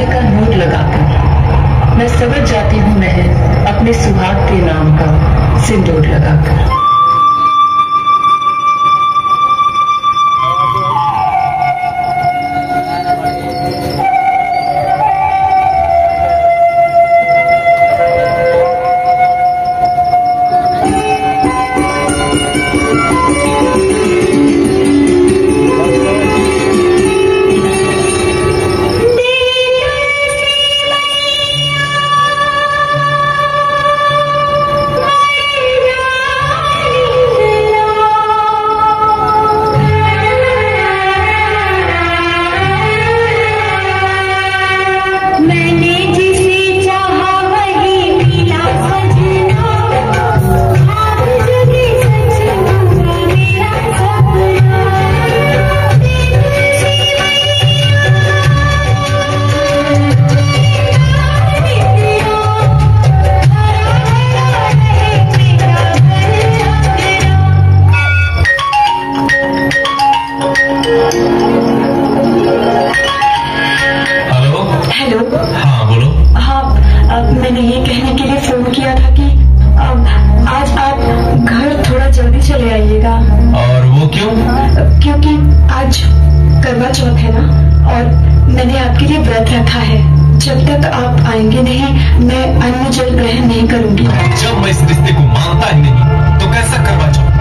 लाले का नोट लगाकर मैं समझ जाती हूँ मैं अपने सुहाग के नाम का सिंदूर लगाकर। आज करवा चौथ है ना? और मैंने आपके लिए व्रत रखा है। जब तक आप आएँगे नहीं, मैं अन्न जल ग्रहण नहीं करूँगी। जब मैं इस रिश्ते को मानता ही नहीं तो कैसा करवा चौथ?